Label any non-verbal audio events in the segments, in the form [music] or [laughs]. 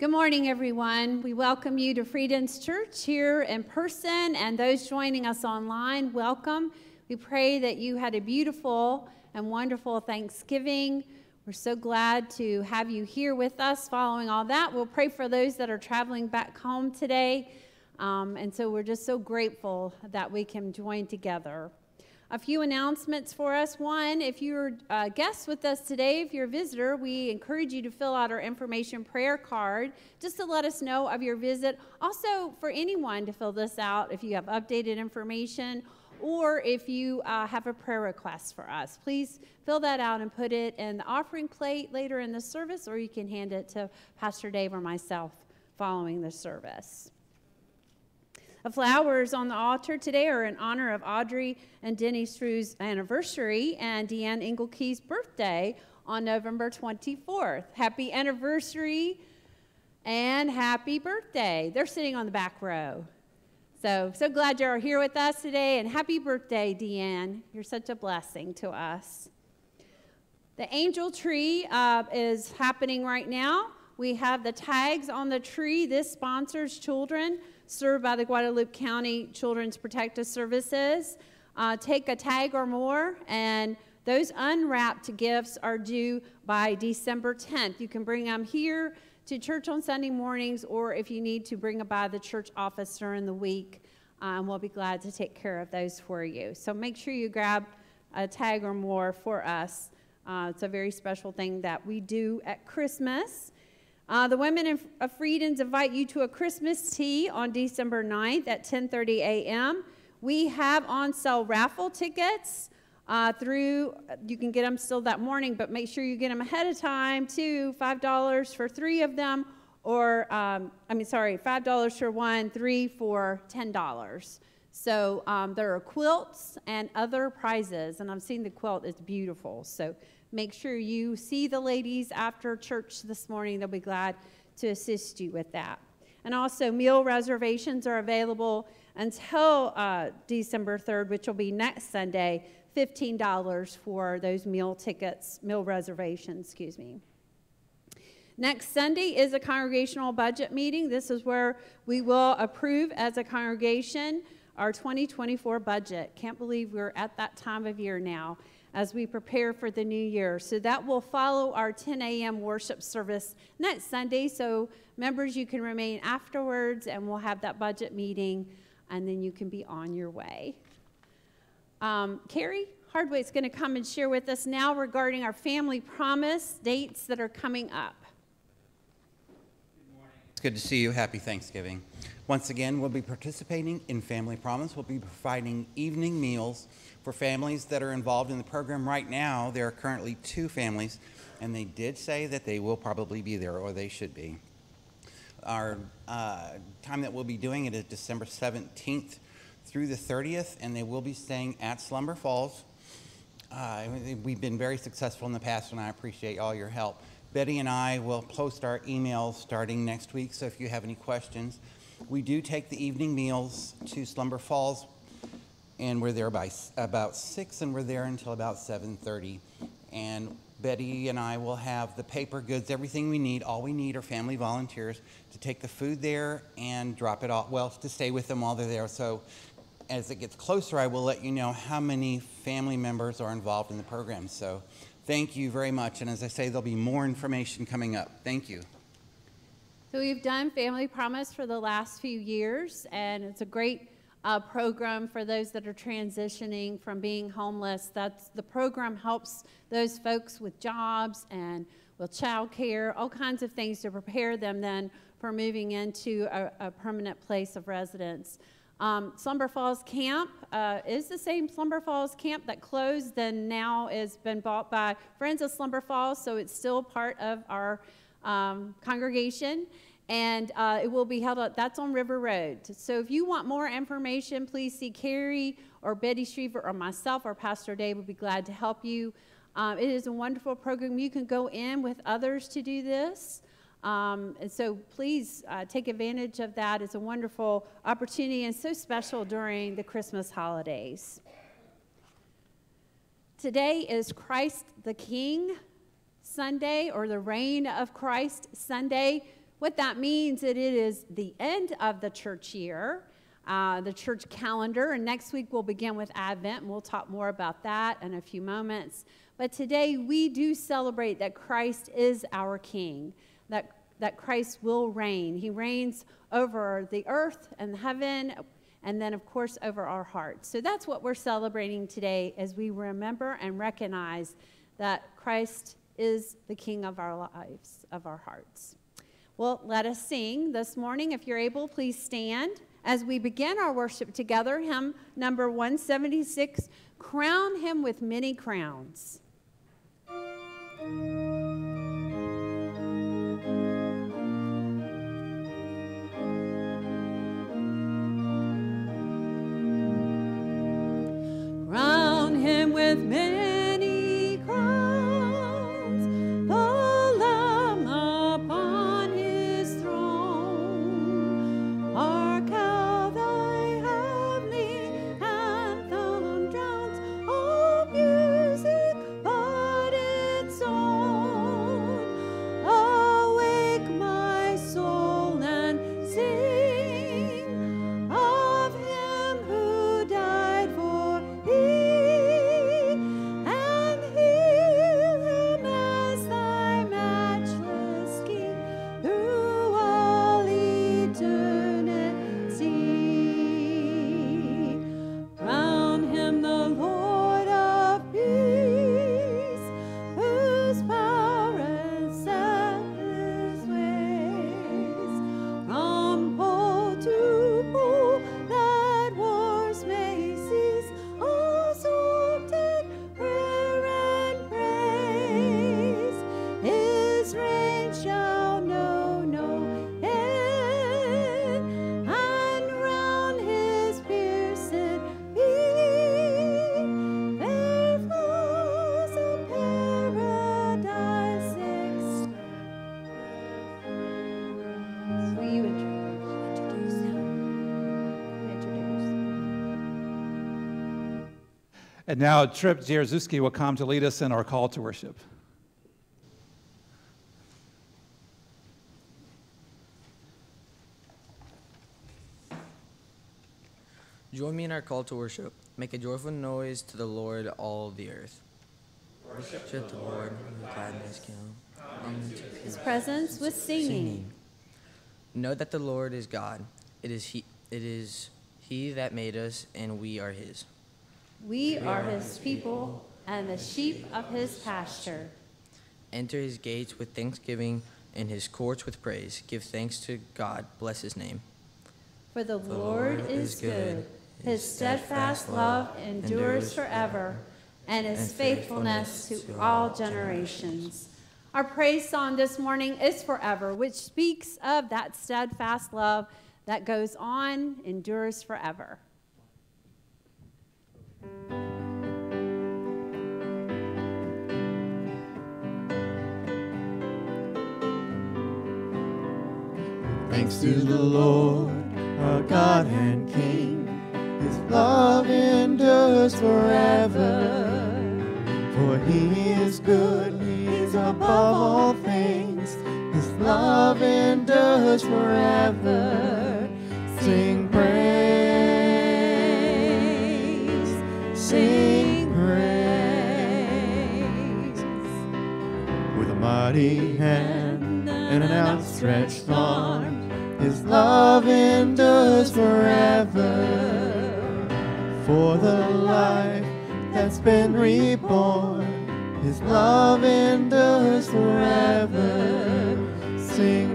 Good morning, everyone. We welcome you to Friedens Church here in person and those joining us online. Welcome. We pray that you had a beautiful and wonderful Thanksgiving. We're so glad to have you here with us following all that. We'll pray for those that are traveling back home today. Um, and so we're just so grateful that we can join together. A few announcements for us. One, if you're a guest with us today, if you're a visitor, we encourage you to fill out our information prayer card just to let us know of your visit. Also, for anyone to fill this out if you have updated information or if you uh, have a prayer request for us. Please fill that out and put it in the offering plate later in the service, or you can hand it to Pastor Dave or myself following the service. The flowers on the altar today are in honor of Audrey and Denny Strue's anniversary and Deanne Engelkey's birthday on November 24th. Happy anniversary and happy birthday. They're sitting on the back row. So, so glad you're here with us today, and happy birthday, Deanne. You're such a blessing to us. The angel tree uh, is happening right now. We have the tags on the tree. This sponsors children served by the Guadalupe County Children's Protective Services. Uh, take a tag or more, and those unwrapped gifts are due by December 10th. You can bring them here to church on Sunday mornings, or if you need to, bring them by the church office during the week. Um, we'll be glad to take care of those for you. So make sure you grab a tag or more for us. Uh, it's a very special thing that we do at Christmas. Uh, the Women of Friedens invite you to a Christmas tea on December 9th at 10:30 a.m. We have on sale raffle tickets uh, through. You can get them still that morning, but make sure you get them ahead of time too. Five dollars for three of them, or um, I mean, sorry, five dollars for one, three for ten dollars. So um, there are quilts and other prizes, and I've seen the quilt; it's beautiful. So Make sure you see the ladies after church this morning. They'll be glad to assist you with that. And also, meal reservations are available until uh, December 3rd, which will be next Sunday. $15 for those meal tickets, meal reservations, excuse me. Next Sunday is a congregational budget meeting. This is where we will approve as a congregation our 2024 budget. Can't believe we're at that time of year now as we prepare for the new year. So that will follow our 10 a.m. worship service next Sunday. So members, you can remain afterwards and we'll have that budget meeting and then you can be on your way. Um, Carrie Hardway is going to come and share with us now regarding our family promise dates that are coming up. Good morning. It's good to see you. Happy Thanksgiving. Once again, we'll be participating in Family Promise. We'll be providing evening meals for families that are involved in the program right now, there are currently two families, and they did say that they will probably be there, or they should be. Our uh, time that we'll be doing it is December 17th through the 30th, and they will be staying at Slumber Falls. Uh, we've been very successful in the past, and I appreciate all your help. Betty and I will post our emails starting next week, so if you have any questions, we do take the evening meals to Slumber Falls and we're there by about 6 and we're there until about 7.30 and betty and i will have the paper goods everything we need. All we need are family volunteers to take the food there and drop it off well to stay with them while they're there. So as it gets closer i will let you know how many family members are involved in the program. So thank you very much. And as i say there'll be more information coming up. Thank you. So we've done family promise for the last few years and it's a great uh, program for those that are transitioning from being homeless. That's the program helps those folks with jobs and with child care, all kinds of things to prepare them then for moving into a, a permanent place of residence. Um, Slumber Falls Camp uh, is the same Slumber Falls Camp that closed and now has been bought by Friends of Slumber Falls, so it's still part of our um, congregation and uh, it will be held up. That's on River Road. So if you want more information, please see Carrie or Betty Shriver or myself or Pastor Dave. We'll be glad to help you. Um, it is a wonderful program. You can go in with others to do this. Um, and so please uh, take advantage of that. It's a wonderful opportunity and so special during the Christmas holidays. Today is Christ the King Sunday or the Reign of Christ Sunday. What that means that it is the end of the church year, uh, the church calendar, and next week we'll begin with Advent, and we'll talk more about that in a few moments. But today we do celebrate that Christ is our King, that, that Christ will reign. He reigns over the earth and heaven, and then, of course, over our hearts. So that's what we're celebrating today as we remember and recognize that Christ is the King of our lives, of our hearts. Well, let us sing this morning. If you're able, please stand as we begin our worship together. Hymn number 176 Crown Him with Many Crowns. Crown him with many And now Trip Jarzewski will come to lead us in our call to worship. Join me in our call to worship. Make a joyful noise to the Lord, all the earth. Worship the Lord with gladness, come. His presence with singing. Know that the Lord is God. It is He. It is He that made us, and we are His. We are his people and the sheep of his pasture. Enter His gates with thanksgiving, and His courts with praise. Give thanks to God. Bless His name. For the The Lord Lord is good. His steadfast love endures forever, and his faithfulness to all generations. Our praise song this morning is Forever, which speaks of that steadfast love that goes on, endures forever. Thanks to the Lord, our God and King. His love endures forever. For he is good, he's above all things. His love endures forever. Sing praise, sing praise. With a mighty hand and an outstretched arm, his love endures forever. For the life that's been reborn, his love endures forever. Sing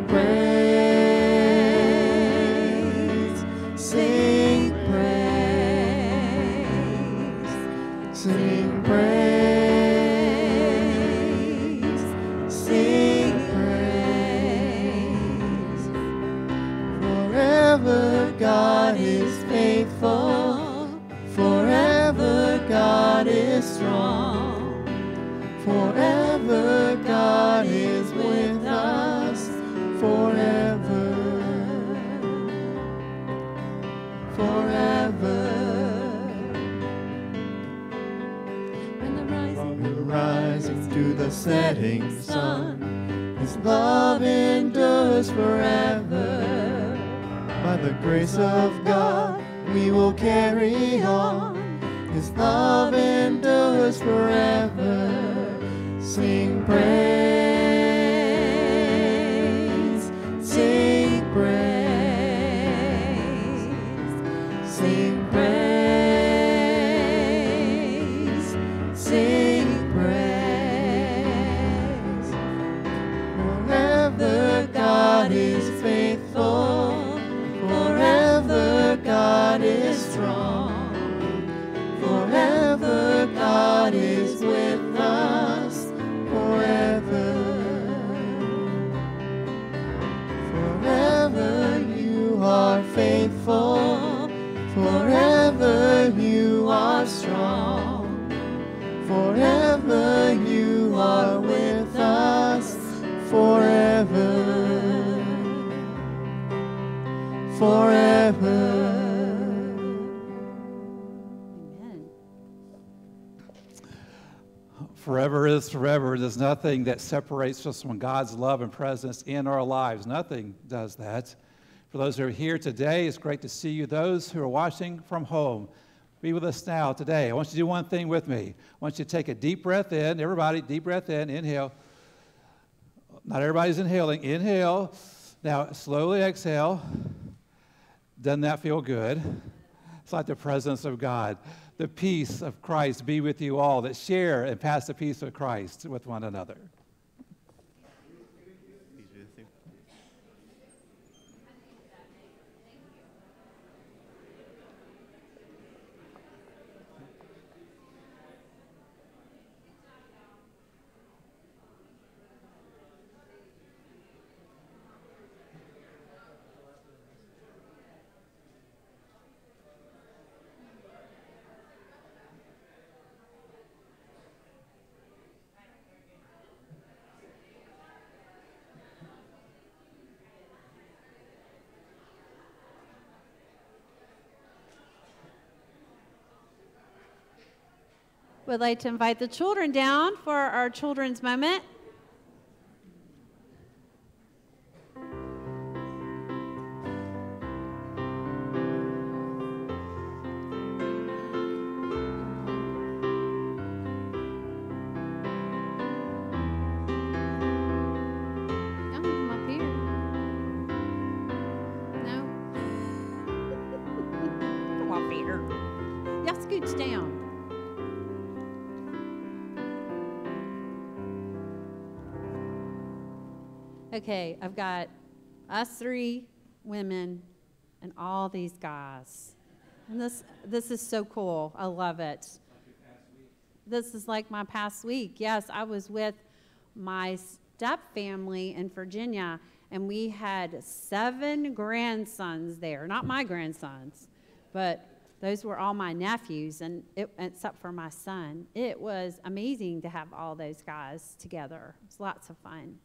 love endures forever. By the grace of God, we will carry on. His love endures forever. Sing praise, Forever is. There's nothing that separates us from God's love and presence in our lives. Nothing does that. For those who are here today, it's great to see you. Those who are watching from home, be with us now today. I want you to do one thing with me. I want you to take a deep breath in. Everybody, deep breath in. Inhale. Not everybody's inhaling. Inhale. Now, slowly exhale. Doesn't that feel good? It's like the presence of God. The peace of Christ be with you all that share and pass the peace of Christ with one another. Would like to invite the children down for our children's moment. Okay, I've got us three women and all these guys. And this this is so cool. I love it. This is like my past week. Yes, I was with my step family in Virginia and we had seven grandsons there. Not my grandsons, but those were all my nephews and it, except for my son. It was amazing to have all those guys together. It was lots of fun.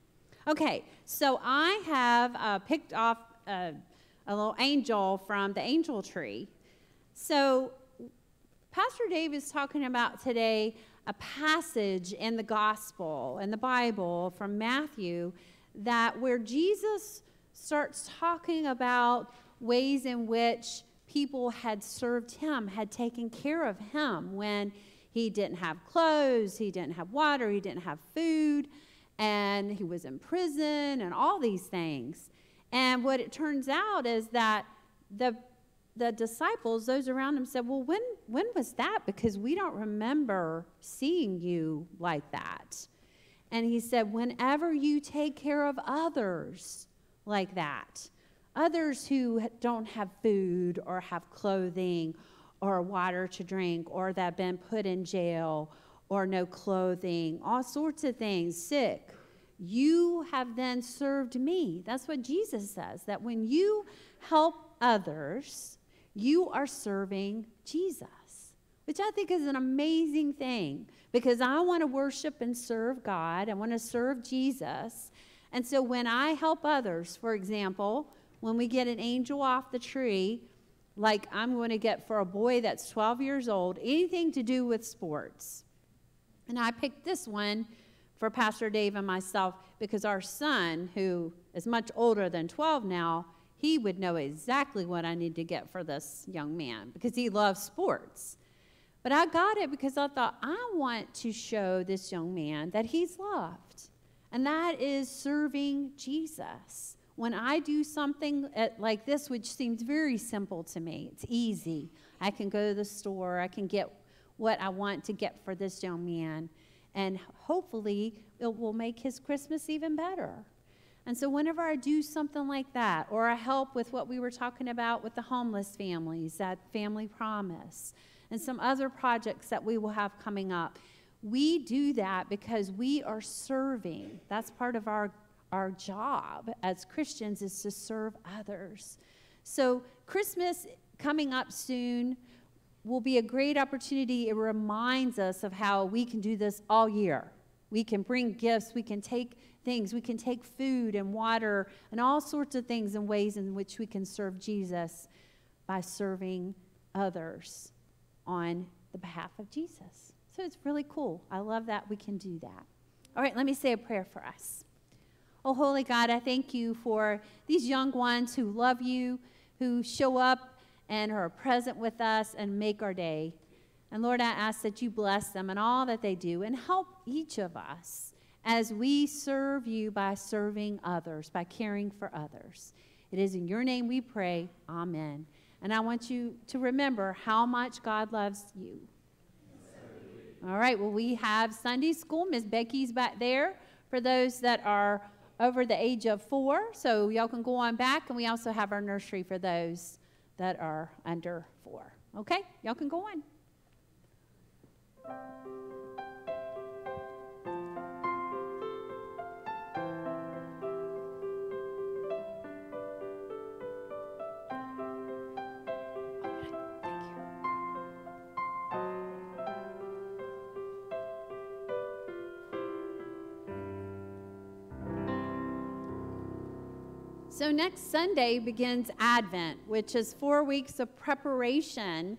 Okay, so I have uh, picked off uh, a little angel from the angel tree. So, Pastor Dave is talking about today a passage in the gospel and the Bible from Matthew that where Jesus starts talking about ways in which people had served him, had taken care of him when he didn't have clothes, he didn't have water, he didn't have food and he was in prison and all these things. And what it turns out is that the the disciples, those around him, said, Well, when, when was that? Because we don't remember seeing you like that. And he said, Whenever you take care of others like that, others who don't have food or have clothing or water to drink or that have been put in jail or no clothing, all sorts of things, sick, you have then served me. That's what Jesus says, that when you help others, you are serving Jesus, which I think is an amazing thing because I want to worship and serve God. I want to serve Jesus. And so when I help others, for example, when we get an angel off the tree, like I'm going to get for a boy that's 12 years old, anything to do with sports. And I picked this one for Pastor Dave and myself because our son, who is much older than 12 now, he would know exactly what I need to get for this young man because he loves sports. But I got it because I thought, I want to show this young man that he's loved. And that is serving Jesus. When I do something eh, like this, which seems very simple to me, it's easy. I can go to the store, I can get what I want to get for this young man, and hopefully it will make his Christmas even better. And so, whenever I do something like that, or I help with what we were talking about with the homeless families, that family promise, and some other projects that we will have coming up, we do that because we are serving. That's part of our, our job as Christians is to serve others. So, Christmas coming up soon will be a great opportunity. It reminds us of how we can do this all year. We can bring gifts, we can take things, we can take food and water and all sorts of things and ways in which we can serve Jesus by serving others on the behalf of Jesus. So it's really cool. I love that we can do that. All right, let me say a prayer for us. Oh, Holy God, I thank you for these young ones who love you, who show up and who are present with us and make our day. And Lord, I ask that you bless them and all that they do and help each of us as we serve you by serving others, by caring for others. It is in your name we pray. Amen. And I want you to remember how much God loves you. All right, well, we have Sunday school. Miss Becky's back there for those that are over the age of four. So y'all can go on back. And we also have our nursery for those that are under four. Okay, y'all can go on. So, next Sunday begins Advent, which is four weeks of preparation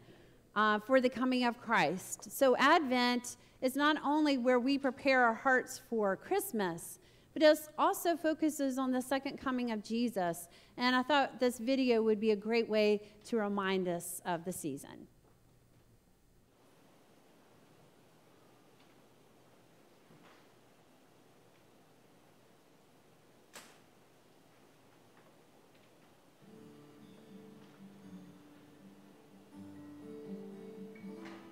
uh, for the coming of Christ. So, Advent is not only where we prepare our hearts for Christmas, but it also focuses on the second coming of Jesus. And I thought this video would be a great way to remind us of the season.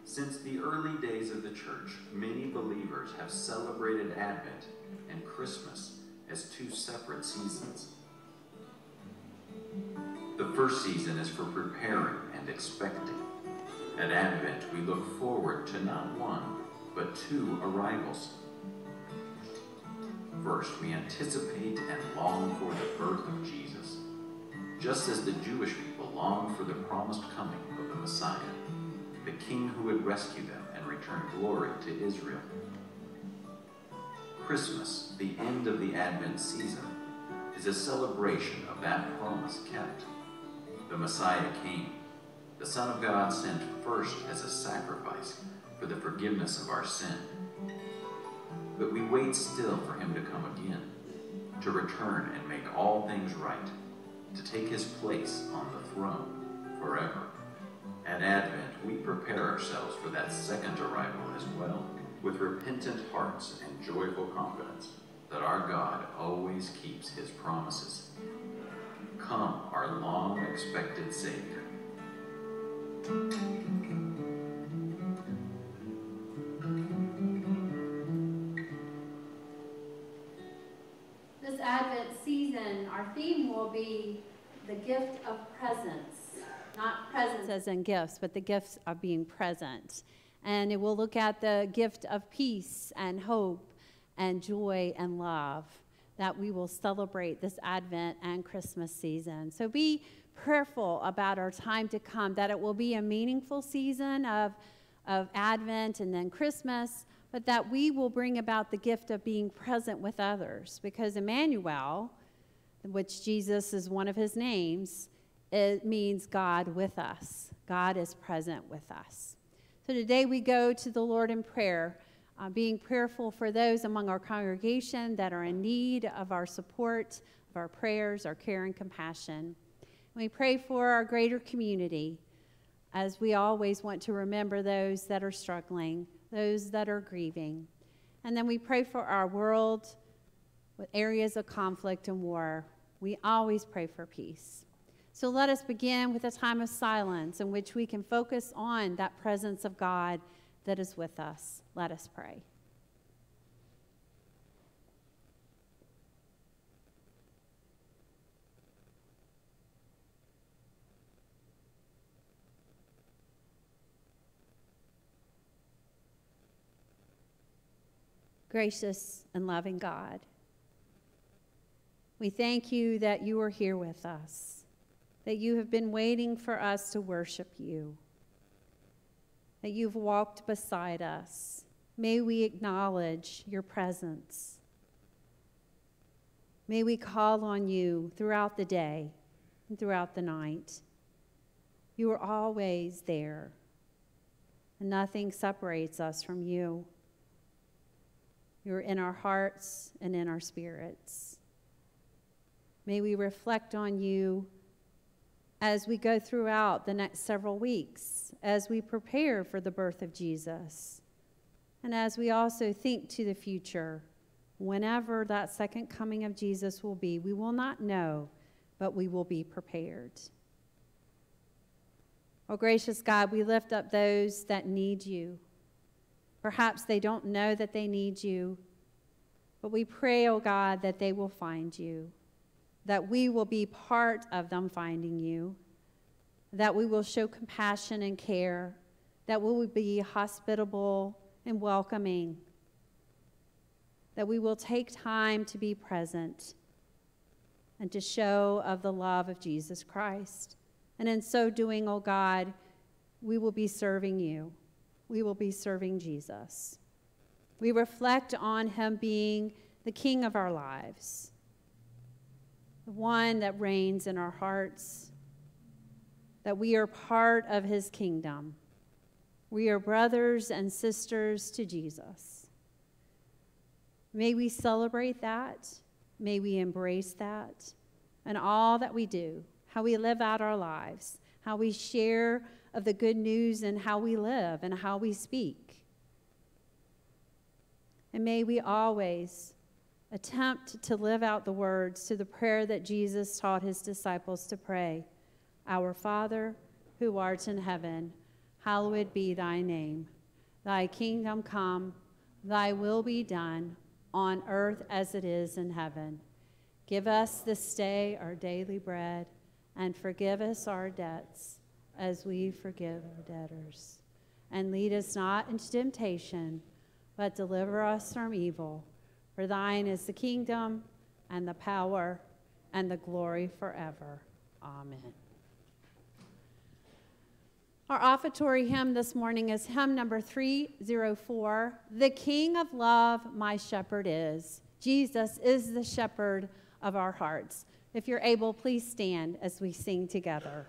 Since the early days of the church, many believers have celebrated Advent and Christmas as two separate seasons. The first season is for preparing and expecting. At Advent, we look forward to not one, but two arrivals. First, we anticipate and long for the birth of Jesus, just as the Jewish people longed for the promised coming of the Messiah the king who would rescue them and return glory to Israel. Christmas, the end of the Advent season, is a celebration of that promise kept. The Messiah came, the Son of God sent first as a sacrifice for the forgiveness of our sin. But we wait still for him to come again, to return and make all things right, to take his place on the throne forever. At Advent, we prepare ourselves for that second arrival as well, with repentant hearts and joyful confidence that our God always keeps his promises. Come, our long expected Savior. This Advent season, our theme will be the gift of presence not presents as in gifts, but the gifts of being present. And it will look at the gift of peace and hope and joy and love that we will celebrate this Advent and Christmas season. So be prayerful about our time to come, that it will be a meaningful season of, of Advent and then Christmas, but that we will bring about the gift of being present with others. Because Emmanuel, which Jesus is one of his names, it means God with us. God is present with us. So today we go to the Lord in prayer. uh, being prayerful for those among our congregation that are in need of our support, of our prayers, our care, and compassion. We pray for our greater community as we always want to remember those that are struggling, those that are grieving. And then we pray for our world with areas of conflict and war. We always pray for peace. So let us begin with a time of silence in which we can focus on that presence of God that is with us. Let us pray. Gracious and loving God, we thank you that you are here with us, that you have been waiting for us to worship you that you've walked beside us. May we acknowledge your presence. May we call on you throughout the day and throughout the night. You are always there, and nothing separates us from you. You're in our hearts and in our spirits. May we reflect on you as we go throughout the next several weeks, as we prepare for the birth of Jesus, and as we also think to the future, whenever that second coming of Jesus will be, we will not know, but we will be prepared. Oh, gracious God, we lift up those that need you. Perhaps they don't know that they need you, but we pray, oh God, that they will find you that we will be part of them finding you, that we will show compassion and care, that we will be hospitable and welcoming, that we will take time to be present and to show of the love of Jesus Christ. And in so doing, oh God, we will be serving you. We will be serving Jesus. We reflect on him being the king of our lives the one that reigns in our hearts, that we are part of his kingdom. We are brothers and sisters to Jesus. May we celebrate that. May we embrace that. And all that we do, how we live out our lives, how we share of the good news and how we live and how we speak. And may we always attempt to live out the words to the prayer that Jesus taught his disciples to pray Our Father, who art in heaven, hallowed be thy name. Thy kingdom come, thy will be done, on earth as it is in heaven. Give us this day our daily bread, and forgive us our debts as we forgive our debtors. And lead us not into temptation, but deliver us from evil. For thine is the kingdom and the power and the glory forever. Amen. Our offertory hymn this morning is hymn number 304 The King of Love, my shepherd is. Jesus is the shepherd of our hearts. If you're able, please stand as we sing together.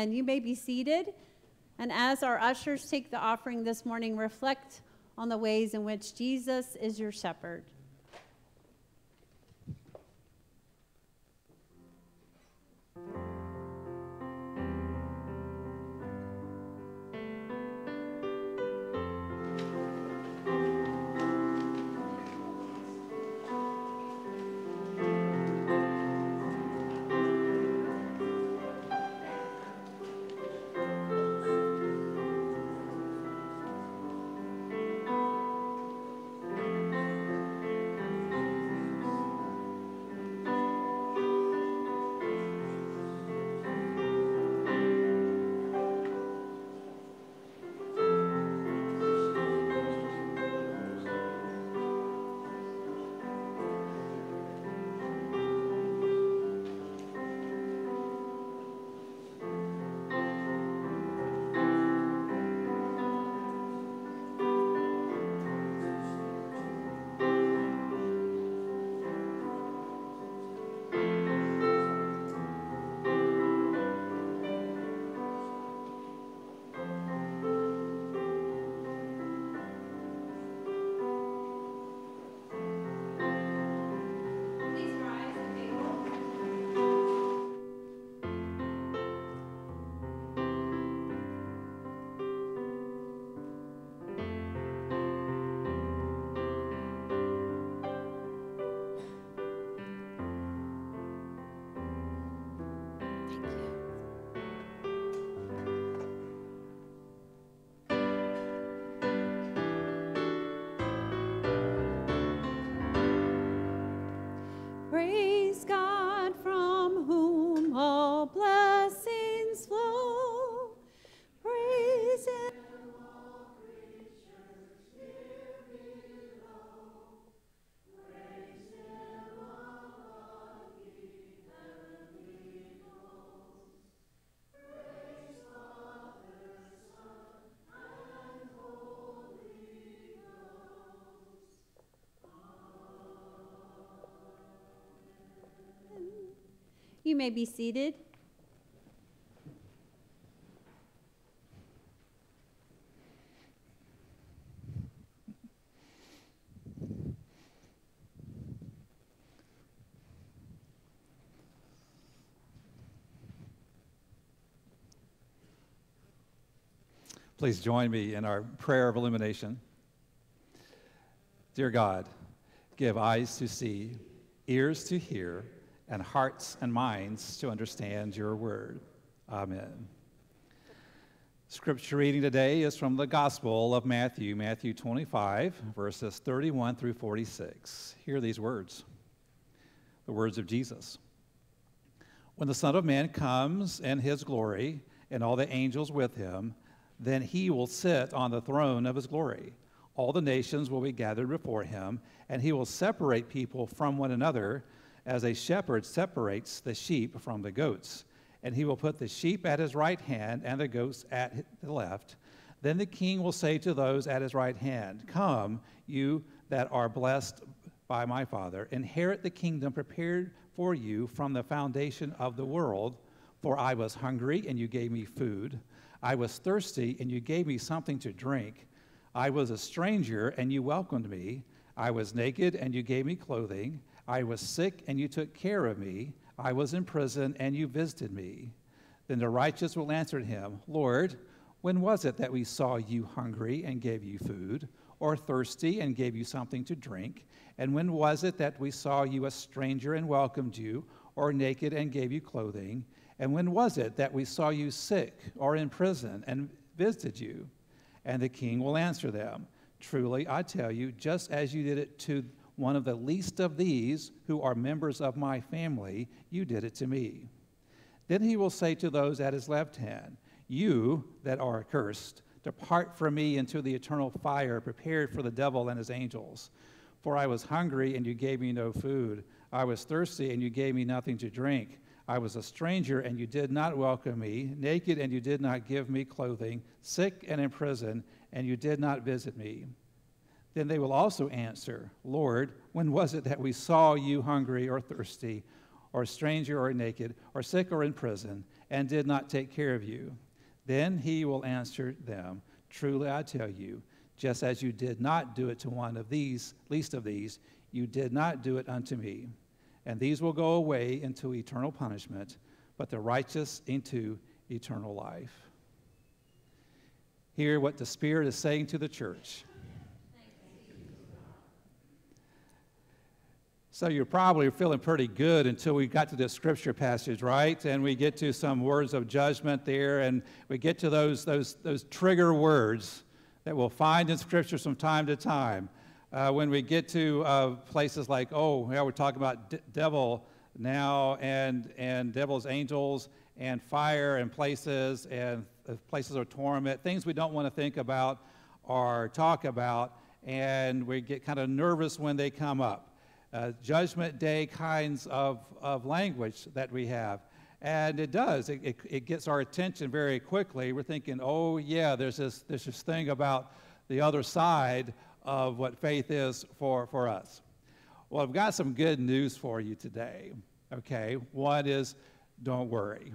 Amen. You may be seated. And as our ushers take the offering this morning, reflect on the ways in which Jesus is your shepherd. May be seated. Please join me in our prayer of illumination. Dear God, give eyes to see, ears to hear, and hearts and minds to understand your word. Amen. Scripture reading today is from the Gospel of Matthew, Matthew 25, verses 31 through 46. Hear these words the words of Jesus. When the Son of Man comes in his glory, and all the angels with him, then he will sit on the throne of his glory. All the nations will be gathered before him, and he will separate people from one another as a shepherd separates the sheep from the goats. And he will put the sheep at his right hand and the goats at the left. Then the king will say to those at his right hand, Come, you that are blessed by my Father, inherit the kingdom prepared for you from the foundation of the world. For I was hungry, and you gave me food. I was thirsty, and you gave me something to drink. I was a stranger, and you welcomed me. I was naked, and you gave me clothing. I was sick, and you took care of me. I was in prison, and you visited me. Then the righteous will answer him, Lord, when was it that we saw you hungry and gave you food, or thirsty and gave you something to drink? And when was it that we saw you a stranger and welcomed you, or naked and gave you clothing? And when was it that we saw you sick or in prison and visited you? And the king will answer them, Truly, I tell you, just as you did it to one of the least of these who are members of my family, you did it to me. Then he will say to those at his left hand, You that are accursed, depart from me into the eternal fire prepared for the devil and his angels. For I was hungry, and you gave me no food. I was thirsty, and you gave me nothing to drink. I was a stranger, and you did not welcome me, naked, and you did not give me clothing, sick and in prison, and you did not visit me. Then they will also answer, Lord, when was it that we saw you hungry or thirsty, or a stranger or naked, or sick or in prison, and did not take care of you? Then he will answer them, Truly I tell you, just as you did not do it to one of these, least of these, you did not do it unto me. And these will go away into eternal punishment, but the righteous into eternal life. Hear what the Spirit is saying to the church. So you're probably feeling pretty good until we got to this scripture passage, right? And we get to some words of judgment there, and we get to those, those, those trigger words that we'll find in scripture from time to time. Uh, when we get to uh, places like, oh, yeah, we're talking about devil now, and, and devil's angels, and fire, and places, and uh, places of torment, things we don't want to think about or talk about, and we get kind of nervous when they come up uh, judgment day kinds of, of language that we have. And it does, it, it, it, gets our attention very quickly. We're thinking, oh, yeah, there's this, there's this thing about the other side of what faith is for, for us. Well, I've got some good news for you today. Okay, one is don't worry.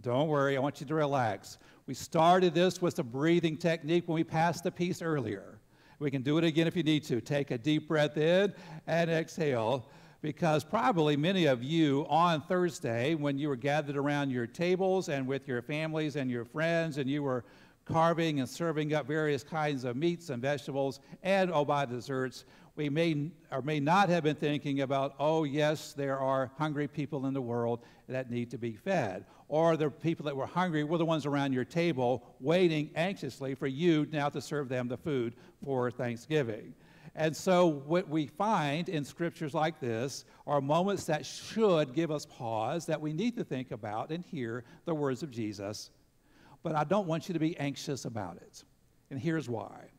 Don't worry, I want you to relax. We started this with the breathing technique when we passed the peace earlier. We can do it again if you need to. Take a deep breath in and exhale because probably many of you on Thursday, when you were gathered around your tables and with your families and your friends, and you were carving and serving up various kinds of meats and vegetables and, oh, by desserts, we may or may not have been thinking about, oh, yes, there are hungry people in the world that need to be fed or the people that were hungry were the ones around your table waiting anxiously for you now to serve them the food for Thanksgiving. And so, what we find in scriptures like this are moments that should give us pause, that we need to think about and hear the words of Jesus. But I don't want you to be anxious about it. And here's why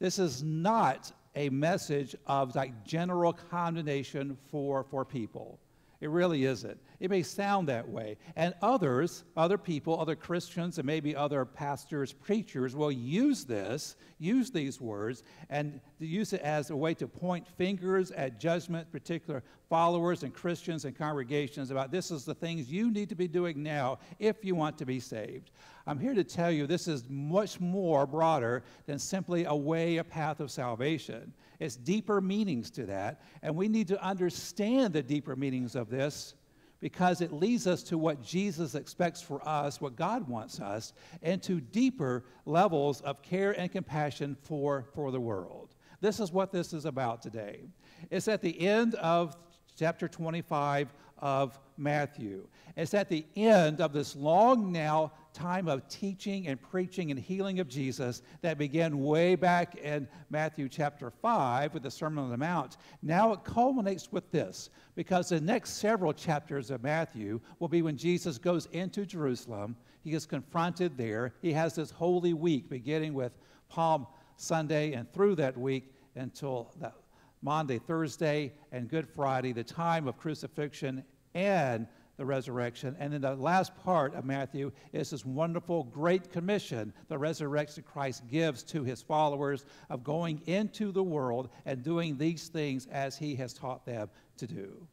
this is not a message of like general condemnation for, for people. It really isn't. It may sound that way. And others, other people, other Christians, and maybe other pastors, preachers will use this, use these words, and use it as a way to point fingers at judgment, particular followers and Christians and congregations about this is the things you need to be doing now if you want to be saved. I'm here to tell you this is much more broader than simply a way, a path of salvation. It's deeper meanings to that, and we need to understand the deeper meanings of this because it leads us to what Jesus expects for us, what God wants us, and to deeper levels of care and compassion for, for the world. This is what this is about today. It's at the end of chapter 25 of Matthew. It's at the end of this long now time of teaching and preaching and healing of Jesus that began way back in Matthew chapter 5 with the Sermon on the Mount. Now it culminates with this because the next several chapters of Matthew will be when Jesus goes into Jerusalem. He is confronted there. He has this holy week beginning with Palm Sunday and through that week until that Maundy, Thursday, and Good Friday, the time of crucifixion and the resurrection. And then the last part of Matthew is this wonderful Great Commission the resurrection Christ gives to his followers of going into the world and doing these things as he has taught them to do.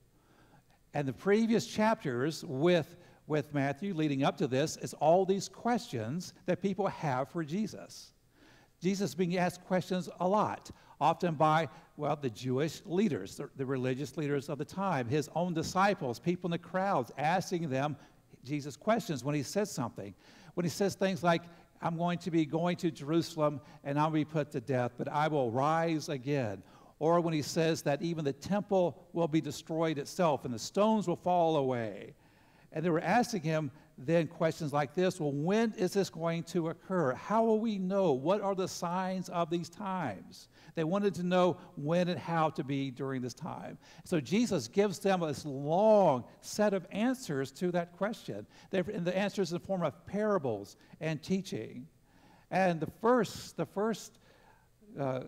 And the previous chapters with, with Matthew leading up to this is all these questions that people have for Jesus. Jesus being asked questions a lot often by, well, the Jewish leaders, the, the religious leaders of the time, his own disciples, people in the crowds, asking them Jesus questions when he says something. When he says things like, I'm going to be going to Jerusalem and I'll be put to death, but I will rise again. Or when he says that even the temple will be destroyed itself and the stones will fall away. And they were asking him then questions like this well, when is this going to occur? How will we know? What are the signs of these times? They wanted to know when and how to be during this time. So Jesus gives them this long set of answers to that question. And the answers in the form of parables and teaching. And the first, the first uh,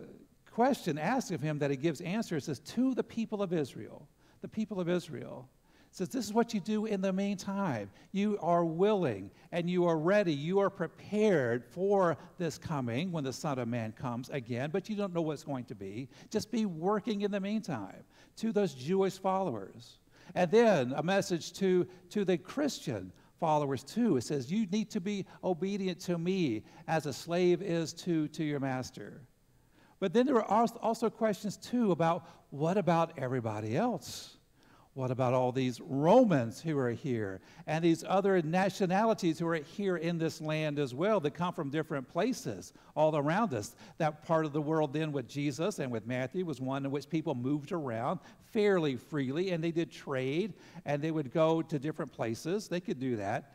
question asked of him that he gives answers is to the people of Israel. The people of Israel says this is what you do in the meantime. You are willing and you are ready. You are prepared for this coming when the Son of Man comes again, but you don't know what's going to be. Just be working in the meantime to those Jewish followers. And then a message to, to the Christian followers too. It says, You need to be obedient to me as a slave is to, to your master. But then there are also questions too about what about everybody else? What about all these Romans who are here and these other nationalities who are here in this land as well that come from different places all around us? That part of the world then with Jesus and with Matthew was one in which people moved around fairly freely and they did trade and they would go to different places. They could do that.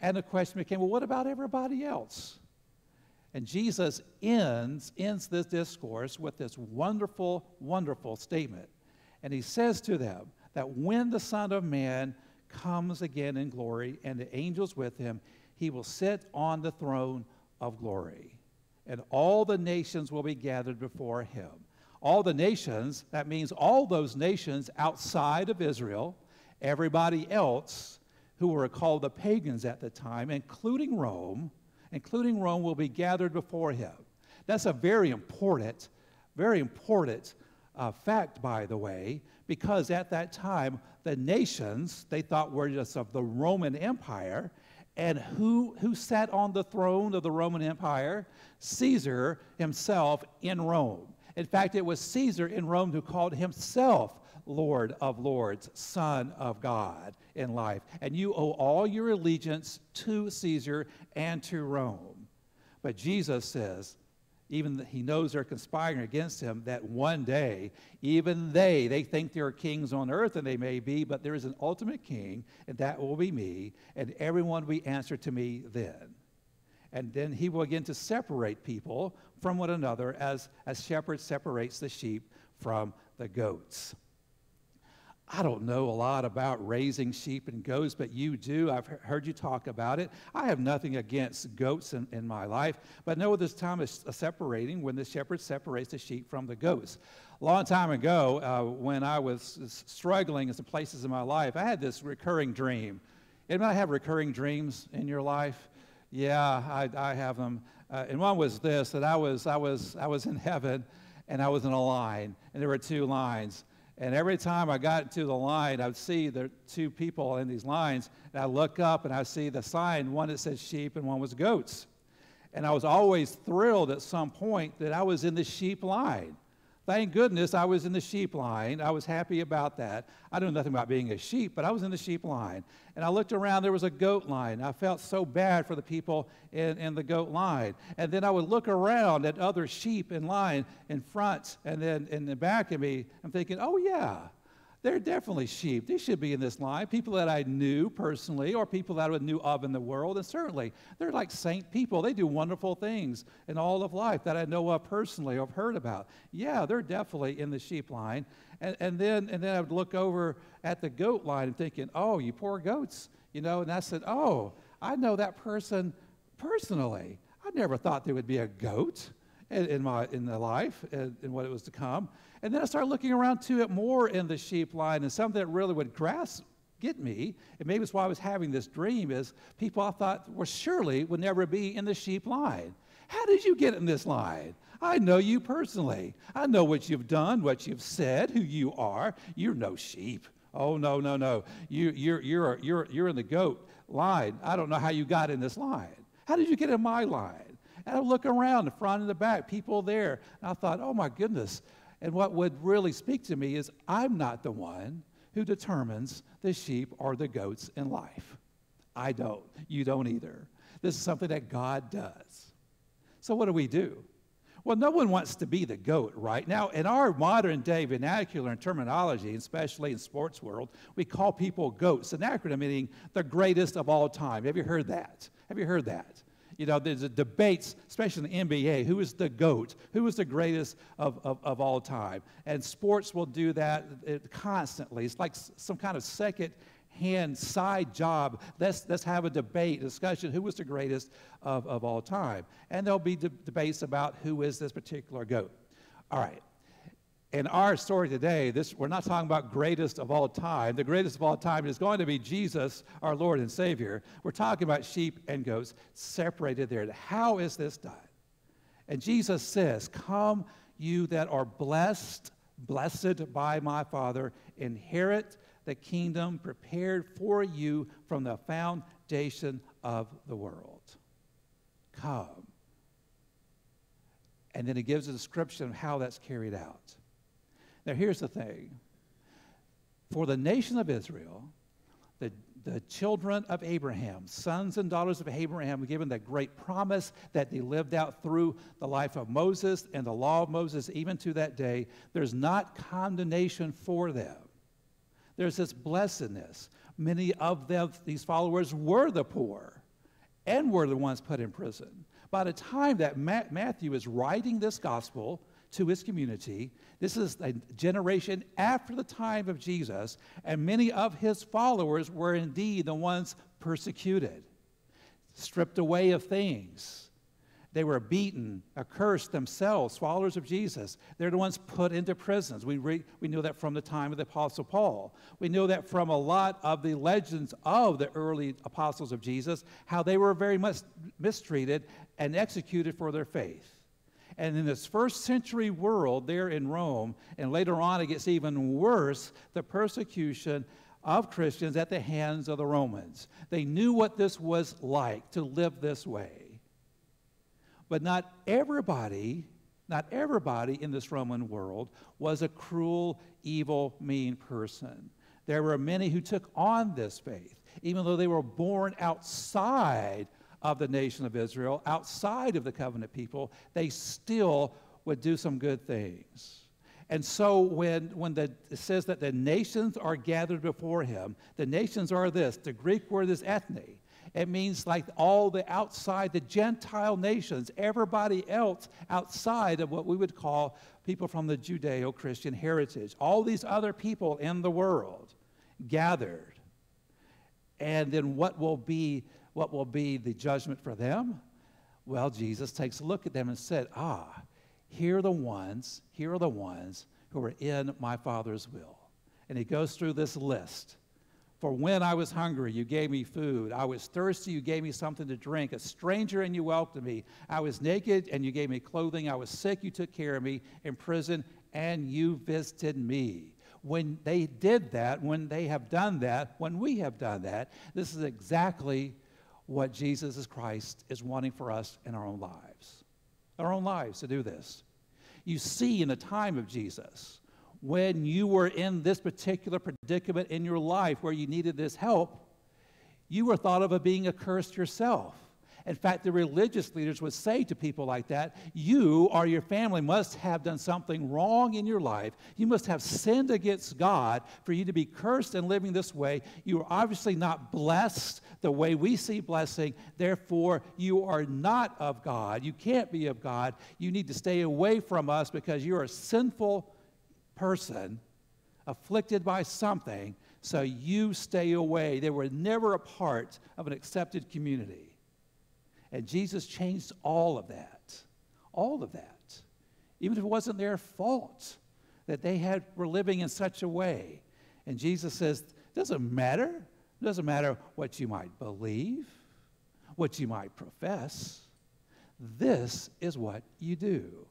And the question became well, what about everybody else? And Jesus ends, ends this discourse with this wonderful, wonderful statement. And he says to them, that when the Son of Man comes again in glory and the angels with him, he will sit on the throne of glory. And all the nations will be gathered before him. All the nations, that means all those nations outside of Israel, everybody else who were called the pagans at the time, including Rome, including Rome, will be gathered before him. That's a very important, very important uh, fact, by the way, because at that time, the nations they thought were just of the Roman Empire. And who, who sat on the throne of the Roman Empire? Caesar himself in Rome. In fact, it was Caesar in Rome who called himself Lord of Lords, Son of God in life. And you owe all your allegiance to Caesar and to Rome. But Jesus says, even he knows they're conspiring against him, that one day, even they, they think they're kings on earth, and they may be, but there is an ultimate king, and that will be me, and everyone will answer to me then. And then he will begin to separate people from one another as, as shepherd separates the sheep from the goats. I don't know a lot about raising sheep and goats, but you do. I've heard you talk about it. I have nothing against goats in, in my life, but know this time is separating when the shepherd separates the sheep from the goats. A long time ago, uh, when I was struggling in some places in my life, I had this recurring dream. Anybody have recurring dreams in your life? Yeah, I, I have them. Uh, and one was this: that I was, I was, I was in [laughs] heaven, and I was in a line, and there were two lines and every time I got to the line, I would see the two people in these lines, and I look up and I see the sign, one that says sheep and one was goats. And I was always thrilled at some point that I was in the sheep line. Thank goodness I was in the sheep line. I was happy about that. I knew nothing about being a sheep, but I was in the sheep line. And I looked around, there was a goat line. I felt so bad for the people in, in the goat line. And then I would look around at other sheep in line in front and then in the back of me. I'm thinking, oh, yeah, they're definitely sheep. They should be in this line. People that I knew personally or people that I knew of in the world. And certainly, they're like saint people. They do wonderful things in all of life that I know of personally or have heard about. Yeah, they're definitely in the sheep line. And, and, then, and then I would look over at the goat line and thinking, oh, you poor goats. You know, and I said, oh, I know that person personally. I never thought there would be a goat in, in my in the life and, and what it was to come. And then I started looking around to it more in the sheep line, and something that really would grasp get me, and maybe it's why I was having this dream, is people I thought were surely would never be in the sheep line. How did you get in this line? I know you personally. I know what you've done, what you've said, who you are. You're no sheep. Oh, no, no, no. You, you're, you're, you're, you're in the goat line. I don't know how you got in this line. How did you get in my line? And I look around the front and the back, people there. And I thought, oh my goodness, and what would really speak to me is I'm not the one who determines the sheep or the goats in life. I don't. You don't either. This is something that God does. So, what do we do? Well, no one wants to be the goat, right? Now, in our modern day vernacular and terminology, especially in sports world, we call people goats, an acronym meaning the greatest of all time. Have you heard that? Have you heard that? You know, there's debates, especially in the NBA, who is the GOAT? Who is the greatest of, of, of all time? And sports will do that constantly. It's like some kind of second hand side job. Let's, let's have a debate, discussion, who was the greatest of, of all time? And there'll be de- debates about who is this particular GOAT. All right in our story today, this, we're not talking about greatest of all time. The greatest of all time is going to be Jesus, our Lord and Savior. We're talking about sheep and goats separated there. How is this done? And Jesus says, Come, you that are blessed blessed by my Father, inherit the kingdom prepared for you from the foundation of the world. Come. And then he gives a description of how that's carried out. Now, here's the thing for the nation of Israel, the, the children of Abraham, sons and daughters of Abraham, given that great promise that they lived out through the life of Moses and the law of Moses, even to that day. There's not condemnation for them. There's this blessedness. Many of them, these followers were the poor and were the ones put in prison. By the time that Matthew is writing this gospel, to his community. This is a generation after the time of Jesus, and many of his followers were indeed the ones persecuted, stripped away of things. They were beaten, accursed themselves, followers of Jesus. They're the ones put into prisons. We, re- we know that from the time of the Apostle Paul. We know that from a lot of the legends of the early apostles of Jesus, how they were very much mistreated and executed for their faith. And in this first century world there in Rome, and later on it gets even worse, the persecution of Christians at the hands of the Romans. They knew what this was like to live this way. But not everybody, not everybody in this Roman world was a cruel, evil, mean person. There were many who took on this faith, even though they were born outside of the nation of Israel, outside of the covenant people, they still would do some good things. And so when, when the, it says that the nations are gathered before him, the nations are this. The Greek word is ethne. It means like all the outside, the Gentile nations, everybody else outside of what we would call people from the Judeo Christian heritage. All these other people in the world gathered. And then what will be what will be the judgment for them? Well, Jesus takes a look at them and said, Ah, here are the ones, here are the ones who are in my Father's will. And he goes through this list. For when I was hungry, you gave me food. I was thirsty, you gave me something to drink. A stranger, and you welcomed me. I was naked, and you gave me clothing. I was sick, you took care of me. In prison, and you visited me. When they did that, when they have done that, when we have done that, this is exactly what Jesus Christ is wanting for us in our own lives. Our own lives to do this. You see, in the time of Jesus, when you were in this particular predicament in your life where you needed this help, you were thought of as being accursed yourself. In fact, the religious leaders would say to people like that, You or your family must have done something wrong in your life. You must have sinned against God for you to be cursed and living this way. You are obviously not blessed the way we see blessing. Therefore, you are not of God. You can't be of God. You need to stay away from us because you're a sinful person afflicted by something. So you stay away. They were never a part of an accepted community. And Jesus changed all of that. All of that. Even if it wasn't their fault that they had, were living in such a way. And Jesus says, it doesn't matter. It doesn't matter what you might believe, what you might profess. This is what you do.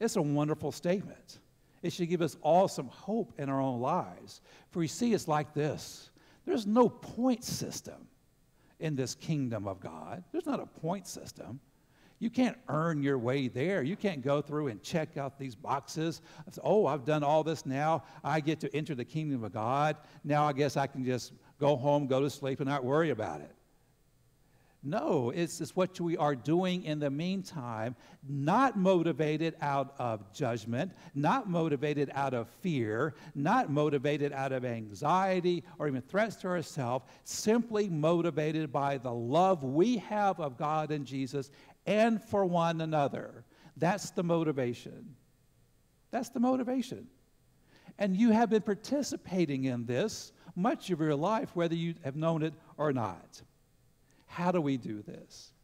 It's a wonderful statement. It should give us all some hope in our own lives. For you see, it's like this there's no point system in this kingdom of God. There's not a point system. You can't earn your way there. You can't go through and check out these boxes. Oh, I've done all this now. I get to enter the kingdom of God. Now I guess I can just go home, go to sleep, and not worry about it. No, it's, it's what we are doing in the meantime, not motivated out of judgment, not motivated out of fear, not motivated out of anxiety or even threats to ourselves, simply motivated by the love we have of God and Jesus and for one another. That's the motivation. That's the motivation. And you have been participating in this much of your life, whether you have known it or not. How do we do this?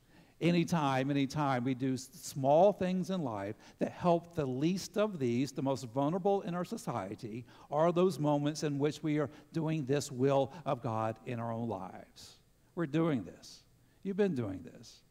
Anytime, anytime we do small things in life that help the least of these, the most vulnerable in our society, are those moments in which we are doing this will of God in our own lives. We're doing this. You've been doing this.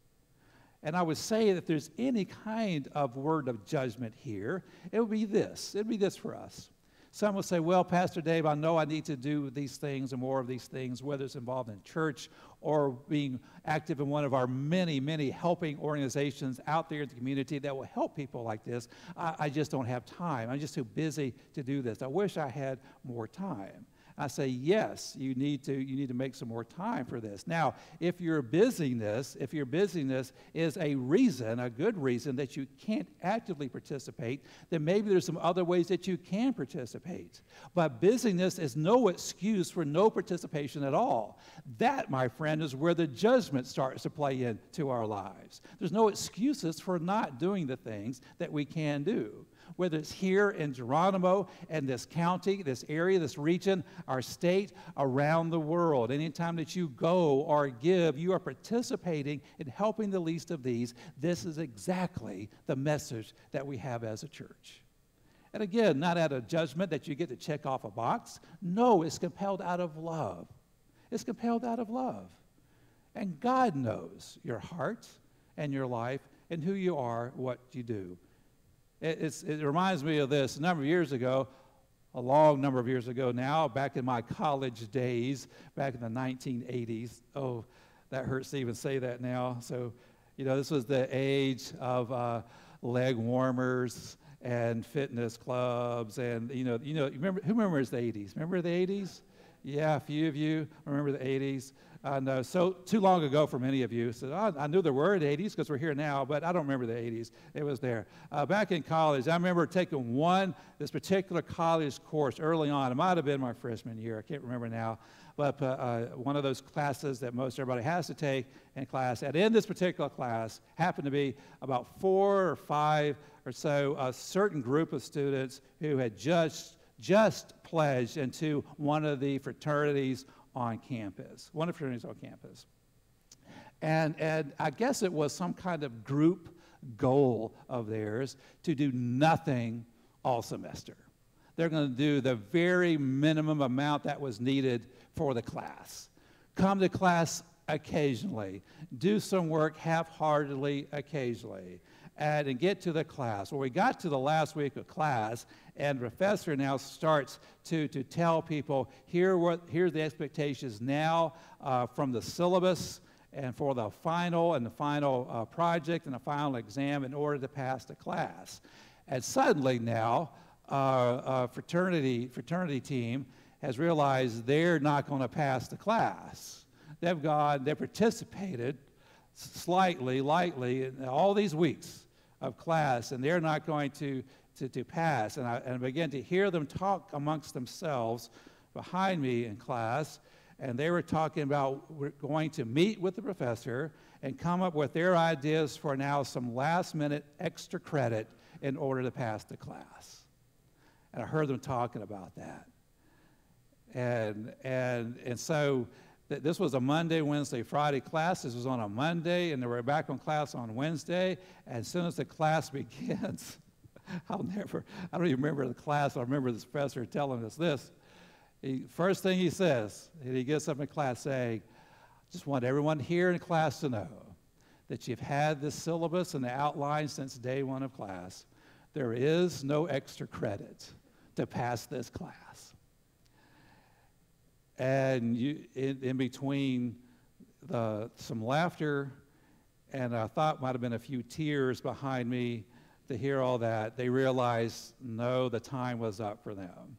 And I would say that if there's any kind of word of judgment here, it would be this. It would be this for us. Some will say, well, Pastor Dave, I know I need to do these things and more of these things, whether it's involved in church or being active in one of our many, many helping organizations out there in the community that will help people like this. I, I just don't have time. I'm just too busy to do this. I wish I had more time. I say, yes, you need to, you need to make some more time for this. Now, if your busyness, if your busyness is a reason, a good reason that you can't actively participate, then maybe there's some other ways that you can participate. But busyness is no excuse for no participation at all. That, my friend, is where the judgment starts to play into our lives. There's no excuses for not doing the things that we can do whether it's here in Geronimo and this county, this area, this region, our state, around the world. Anytime that you go or give, you are participating in helping the least of these. This is exactly the message that we have as a church. And again, not out of judgment that you get to check off a box. No, it's compelled out of love. It's compelled out of love. And God knows your heart and your life and who you are, what you do. It, it reminds me of this. A number of years ago, a long number of years ago now, back in my college days, back in the 1980s. Oh, that hurts to even say that now. So, you know, this was the age of uh, leg warmers and fitness clubs, and you know, you know, remember who remembers the 80s? Remember the 80s? Yeah, a few of you remember the 80s. And uh, so, too long ago for many of you. So I, I knew there were the 80s because we're here now, but I don't remember the 80s. It was there. Uh, back in college, I remember taking one, this particular college course early on. It might have been my freshman year. I can't remember now. But uh, uh, one of those classes that most everybody has to take in class. And in this particular class happened to be about four or five or so, a certain group of students who had just just pledged into one of the fraternities on campus, one of fraternities on campus. And, and I guess it was some kind of group goal of theirs to do nothing all semester. They're going to do the very minimum amount that was needed for the class. Come to class occasionally, do some work half heartedly occasionally, and, and get to the class. Well, we got to the last week of class, and professor now starts to, to tell people here what, here's the expectations now uh, from the syllabus and for the final and the final uh, project and the final exam in order to pass the class. And suddenly now, uh, uh fraternity, fraternity team has realized they're not going to pass the class. They've gone, they participated slightly, lightly in all these weeks of class, and they're not going to to, to pass. And I, and I began to hear them talk amongst themselves behind me in class. And they were talking about we're going to meet with the professor and come up with their ideas for now some last minute extra credit in order to pass the class. And I heard them talking about that. And, and, and so th- this was a Monday, Wednesday, Friday class. This was on a Monday, and they were back on class on Wednesday. And as soon as the class [laughs] begins, [laughs] I'll never, I don't even remember the class. I remember this professor telling us this. He, first thing he says, he gets up in class saying, just want everyone here in class to know that you've had this syllabus and the outline since day one of class. There is no extra credit to pass this class. And you, in, in between the, some laughter and I thought might have been a few tears behind me, to hear all that, they realized, no, the time was up for them.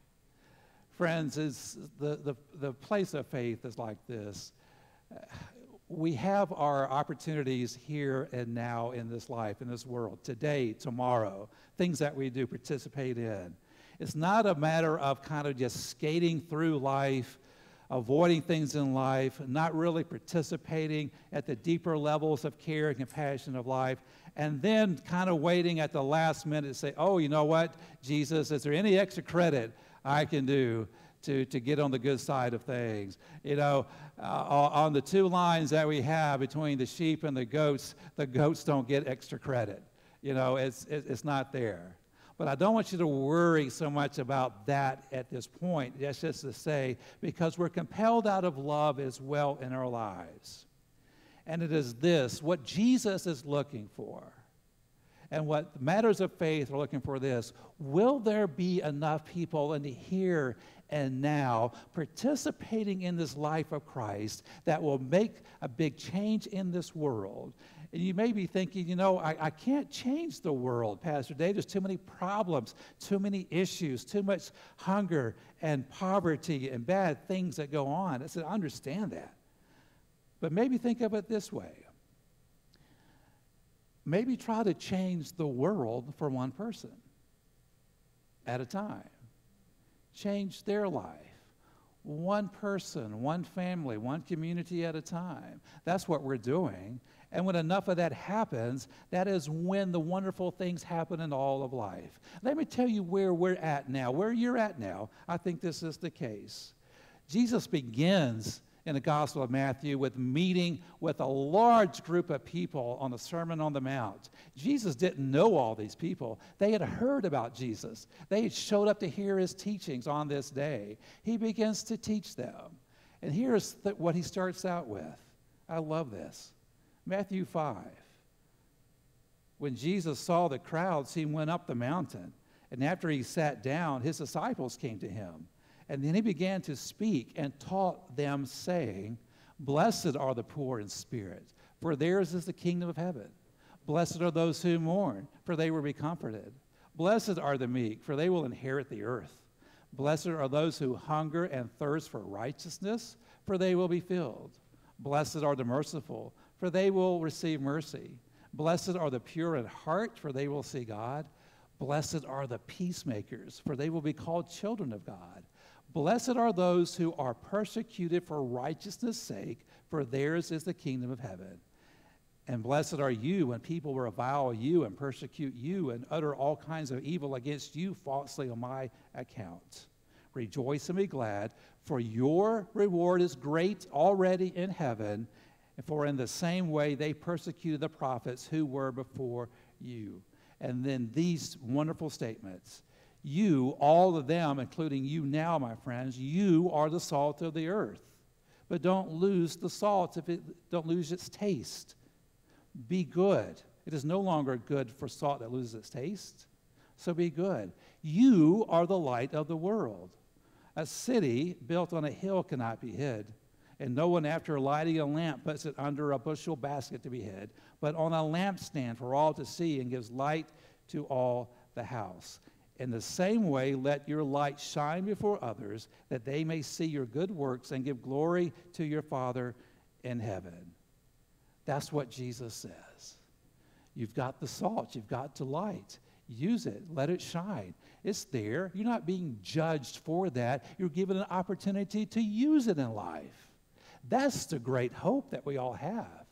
Friends, is the, the, the place of faith is like this. We have our opportunities here and now in this life, in this world, today, tomorrow, things that we do participate in. It's not a matter of kind of just skating through life avoiding things in life, not really participating at the deeper levels of care and compassion of life, and then kind of waiting at the last minute to say, oh, you know what, Jesus, is there any extra credit I can do to, to get on the good side of things? You know, uh, on the two lines that we have between the sheep and the goats, the goats don't get extra credit. You know, it's, it's not there. But I don't want you to worry so much about that at this point. That's just to say, because we're compelled out of love as well in our lives. And it is this what Jesus is looking for, and what matters of faith are looking for this will there be enough people in the here and now participating in this life of Christ that will make a big change in this world? And you may be thinking, you know, I, I can't change the world, Pastor Dave. There's too many problems, too many issues, too much hunger and poverty and bad things that go on. I said, I understand that. But maybe think of it this way. Maybe try to change the world for one person at a time. Change their life. One person, one family, one community at a time. That's what we're doing. And when enough of that happens, that is when the wonderful things happen in all of life. Let me tell you where we're at now. Where you're at now, I think this is the case. Jesus begins in the Gospel of Matthew with meeting with a large group of people on the Sermon on the Mount. Jesus didn't know all these people. They had heard about Jesus. They had showed up to hear his teachings on this day. He begins to teach them. And here's the, what he starts out with. I love this. Matthew 5. When Jesus saw the crowds, he went up the mountain. And after he sat down, his disciples came to him. And then he began to speak and taught them, saying, Blessed are the poor in spirit, for theirs is the kingdom of heaven. Blessed are those who mourn, for they will be comforted. Blessed are the meek, for they will inherit the earth. Blessed are those who hunger and thirst for righteousness, for they will be filled. Blessed are the merciful, for they will receive mercy. Blessed are the pure in heart, for they will see God. Blessed are the peacemakers, for they will be called children of God. Blessed are those who are persecuted for righteousness' sake, for theirs is the kingdom of heaven. And blessed are you when people revile you and persecute you and utter all kinds of evil against you falsely on my account. Rejoice and be glad, for your reward is great already in heaven for in the same way they persecuted the prophets who were before you. And then these wonderful statements. You, all of them, including you now, my friends, you are the salt of the earth. But don't lose the salt if it don't lose its taste. Be good. It is no longer good for salt that loses its taste. So be good. You are the light of the world. A city built on a hill cannot be hid and no one, after lighting a lamp, puts it under a bushel basket to be hid, but on a lampstand for all to see and gives light to all the house. In the same way, let your light shine before others, that they may see your good works and give glory to your Father in heaven. That's what Jesus says. You've got the salt, you've got the light. Use it, let it shine. It's there. You're not being judged for that. You're given an opportunity to use it in life. That's the great hope that we all have.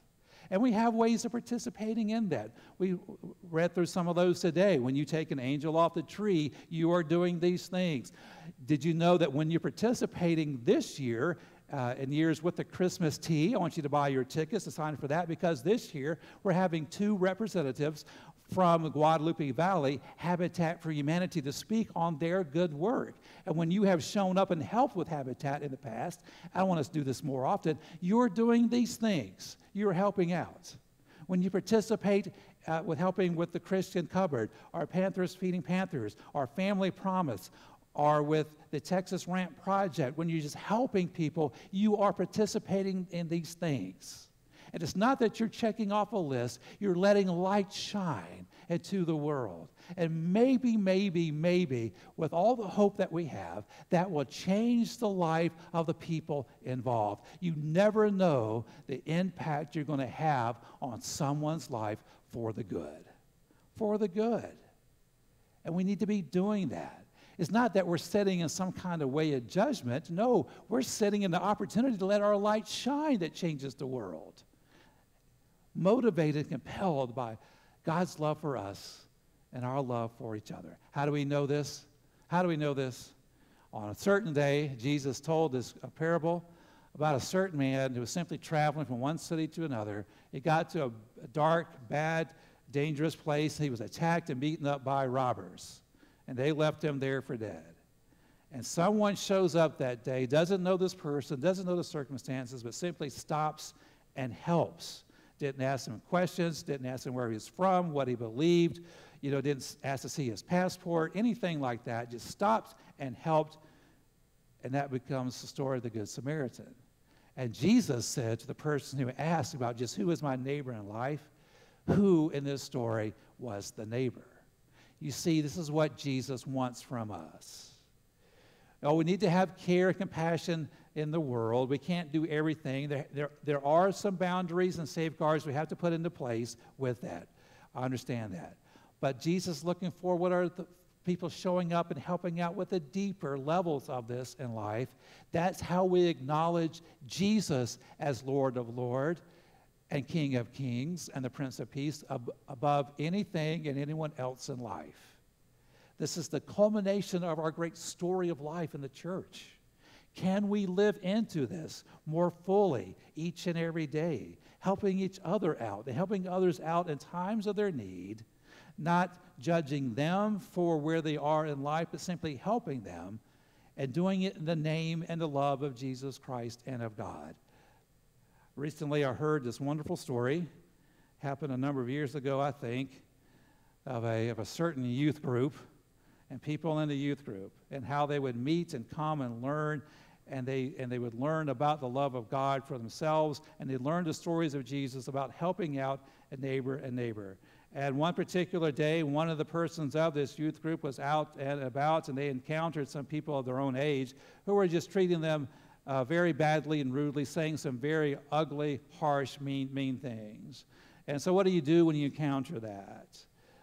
And we have ways of participating in that. We read through some of those today. When you take an angel off the tree, you are doing these things. Did you know that when you're participating this year, uh, in years with the Christmas tea. I want you to buy your tickets to sign for that because this year we're having two representatives from Guadalupe Valley, Habitat for Humanity, to speak on their good work. And when you have shown up and helped with Habitat in the past, I want us to do this more often, you're doing these things. You're helping out. When you participate uh, with helping with the Christian Cupboard, our Panthers Feeding Panthers, our Family Promise, or with the Texas Ramp Project, when you're just helping people, you are participating in these things. And it's not that you're checking off a list, you're letting light shine into the world. And maybe, maybe, maybe, with all the hope that we have, that will change the life of the people involved. You never know the impact you're going to have on someone's life for the good. For the good. And we need to be doing that. It's not that we're sitting in some kind of way of judgment. No, we're sitting in the opportunity to let our light shine that changes the world motivated, compelled by God's love for us and our love for each other. How do we know this? How do we know this? On a certain day, Jesus told this a parable about a certain man who was simply traveling from one city to another. He got to a, a dark, bad, dangerous place. He was attacked and beaten up by robbers, and they left him there for dead. And someone shows up that day, doesn't know this person, doesn't know the circumstances, but simply stops and helps. Didn't ask him questions, didn't ask him where he was from, what he believed, you know, didn't ask to see his passport, anything like that. Just stopped and helped, and that becomes the story of the Good Samaritan. And Jesus said to the person who asked about just who is my neighbor in life, who in this story was the neighbor. You see, this is what Jesus wants from us. Oh, we need to have care and compassion in the world. We can't do everything. There, there, there are some boundaries and safeguards we have to put into place with that. I understand that. But Jesus looking for what are the people showing up and helping out with the deeper levels of this in life. That's how we acknowledge Jesus as Lord of Lord and King of Kings and the Prince of Peace ab- above anything and anyone else in life. This is the culmination of our great story of life in the church. Can we live into this more fully each and every day, helping each other out helping others out in times of their need, not judging them for where they are in life, but simply helping them and doing it in the name and the love of Jesus Christ and of God? Recently, I heard this wonderful story, happened a number of years ago, I think, of a, of a certain youth group and people in the youth group and how they would meet and come and learn and they, and they would learn about the love of God for themselves, and they learned the stories of Jesus about helping out a neighbor and neighbor. And one particular day, one of the persons of this youth group was out and about, and they encountered some people of their own age who were just treating them uh, very badly and rudely, saying some very ugly, harsh, mean, mean things. And so, what do you do when you encounter that?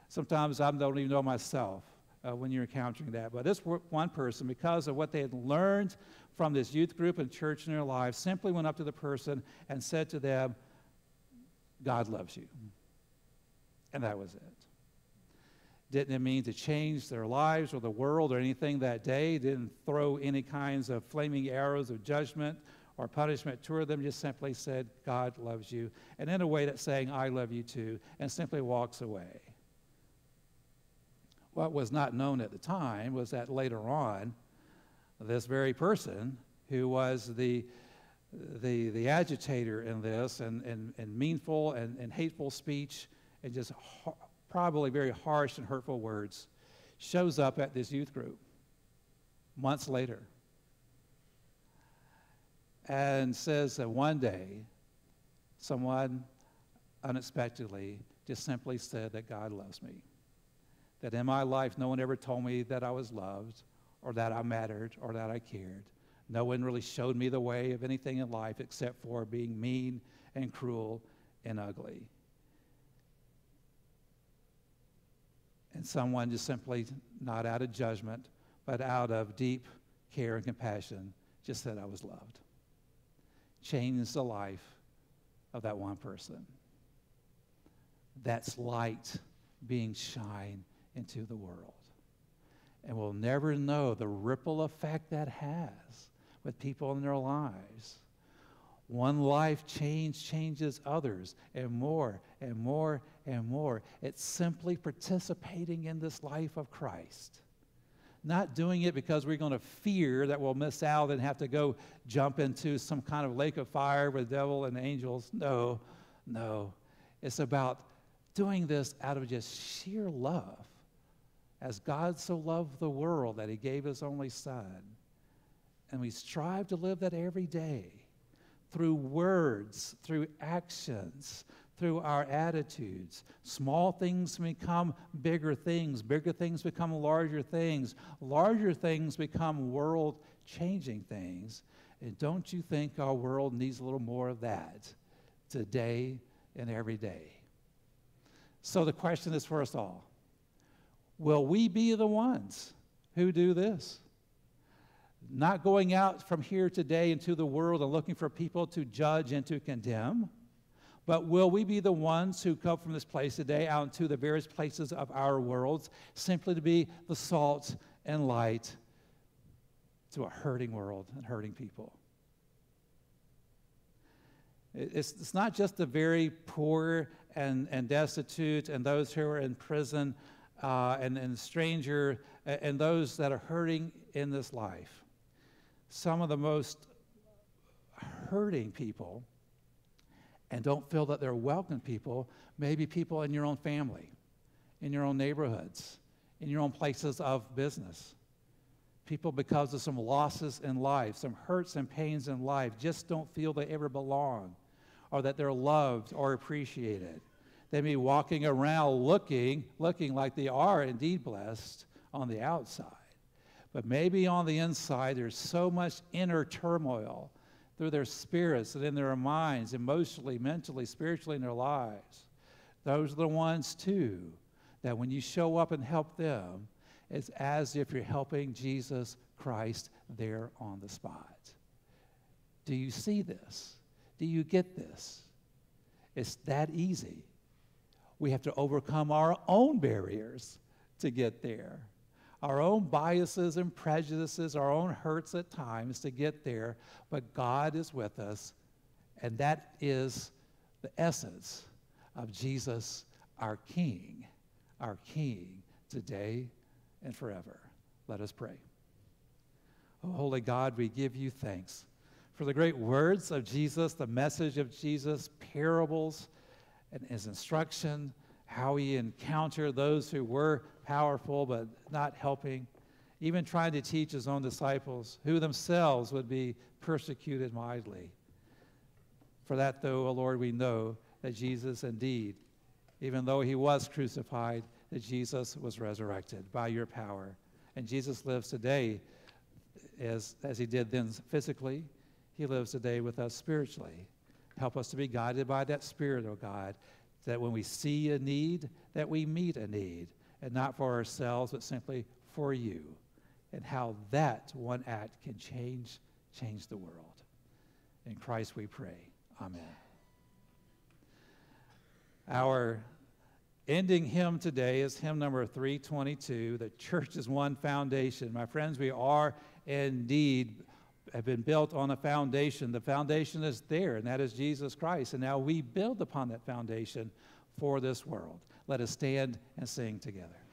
Sometimes I don't even know myself uh, when you're encountering that. But this one person, because of what they had learned from this youth group and church in their lives, simply went up to the person and said to them, God loves you. And that was it. Didn't it mean to change their lives or the world or anything that day? Didn't throw any kinds of flaming arrows of judgment or punishment toward them. Just simply said, God loves you. And in a way that's saying, I love you too, and simply walks away. What was not known at the time was that later on, this very person who was the, the, the agitator in this and, and, and meanful and, and hateful speech and just probably very harsh and hurtful words shows up at this youth group months later and says that one day someone unexpectedly just simply said that God loves me. That in my life, no one ever told me that I was loved or that I mattered or that I cared. No one really showed me the way of anything in life except for being mean and cruel and ugly. And someone just simply, not out of judgment, but out of deep care and compassion, just said I was loved. Changed the life of that one person. That's light being shined into the world and we'll never know the ripple effect that has with people in their lives. One life change changes others, and more and more and more. It's simply participating in this life of Christ. Not doing it because we're going to fear that we'll miss out and have to go jump into some kind of lake of fire with devil and angels. No, no. It's about doing this out of just sheer love as God so loved the world that he gave his only Son. And we strive to live that every day through words, through actions, through our attitudes. Small things become bigger things, bigger things become larger things, larger things become world changing things. And don't you think our world needs a little more of that today and every day? So the question is for us all Will we be the ones who do this? Not going out from here today into the world and looking for people to judge and to condemn, but will we be the ones who come from this place today out into the various places of our worlds simply to be the salt and light to a hurting world and hurting people? It's, it's not just the very poor and, and destitute and those who are in prison uh, and, and stranger and those that are hurting in this life. Some of the most hurting people and don't feel that they're welcome people, maybe people in your own family, in your own neighborhoods, in your own places of business. People, because of some losses in life, some hurts and pains in life, just don't feel they ever belong or that they're loved or appreciated. They may be walking around looking, looking like they are indeed blessed on the outside. But maybe on the inside, there's so much inner turmoil through their spirits and in their minds, emotionally, mentally, spiritually, in their lives. Those are the ones, too, that when you show up and help them, it's as if you're helping Jesus Christ there on the spot. Do you see this? Do you get this? It's that easy. We have to overcome our own barriers to get there, our own biases and prejudices, our own hurts at times to get there. But God is with us, and that is the essence of Jesus, our King, our King today and forever. Let us pray. Oh, holy God, we give you thanks for the great words of Jesus, the message of Jesus, parables, and his instruction, how he encountered those who were powerful but not helping, even trying to teach his own disciples who themselves would be persecuted mightily. For that, though, O Lord, we know that Jesus indeed, even though he was crucified, that Jesus was resurrected by your power. And Jesus lives today as, as he did then physically he lives today with us spiritually. Help us to be guided by that Spirit, O oh God, that when we see a need, that we meet a need, and not for ourselves, but simply for you, and how that one act can change, change the world. In Christ we pray. Amen. Our ending hymn today is hymn number 322. The church's one foundation. My friends, we are indeed have been built on a foundation. The foundation is there, and that is Jesus Christ. And now we build upon that foundation for this world. Let us stand and sing together.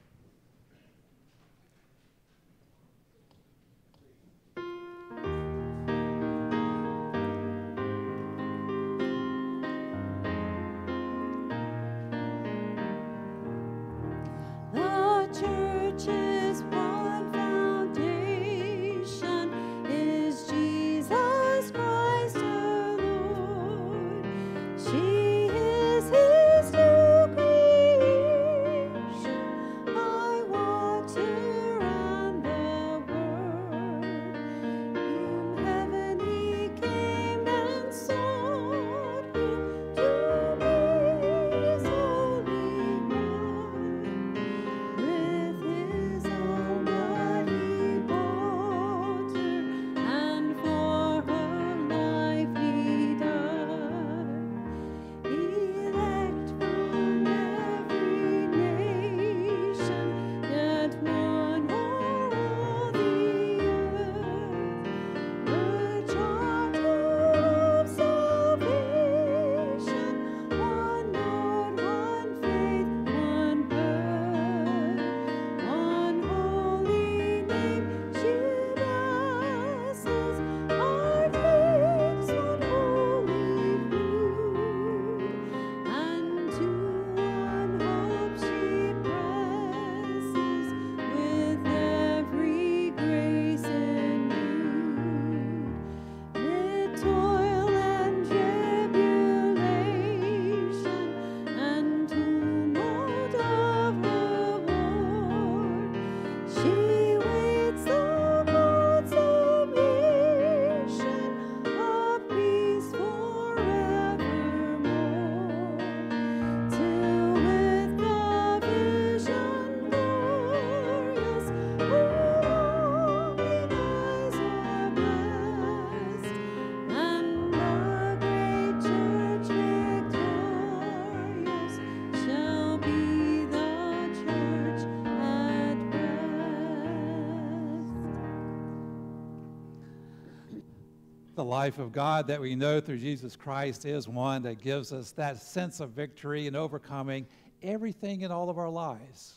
Life of God that we know through Jesus Christ is one that gives us that sense of victory and overcoming everything in all of our lives.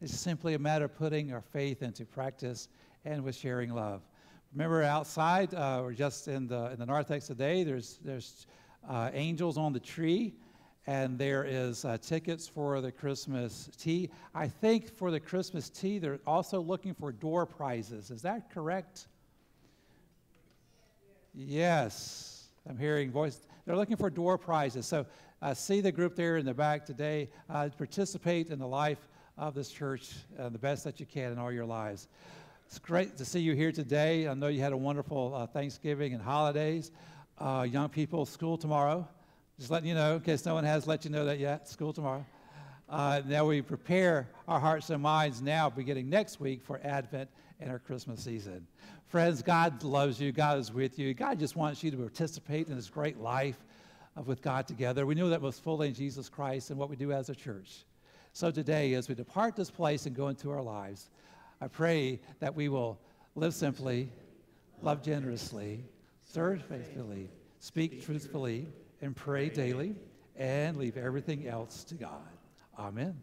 It's simply a matter of putting our faith into practice and with sharing love. Remember, outside uh, or just in the, in the narthex today, there's, there's uh, angels on the tree, and there is uh, tickets for the Christmas tea. I think for the Christmas tea, they're also looking for door prizes. Is that correct? Yes, I'm hearing voice. They're looking for door prizes. So uh, see the group there in the back today. Uh, participate in the life of this church uh, the best that you can in all your lives. It's great to see you here today. I know you had a wonderful uh, Thanksgiving and holidays. Uh, young people, school tomorrow. Just letting you know, in case no one has let you know that yet, school tomorrow. Uh, now we prepare our hearts and minds now, beginning next week, for Advent and our Christmas season. Friends, God loves you. God is with you. God just wants you to participate in this great life with God together. We know that most fully in Jesus Christ and what we do as a church. So today, as we depart this place and go into our lives, I pray that we will live simply, love generously, serve faithfully, speak truthfully, and pray daily, and leave everything else to God. Amen.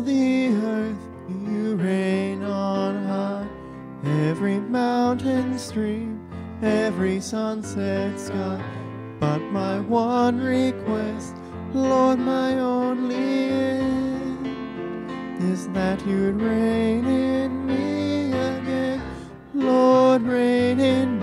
The earth you reign on high. Every mountain stream, every sunset sky. But my one request, Lord, my only end, is that you'd reign in me again. Lord, reign in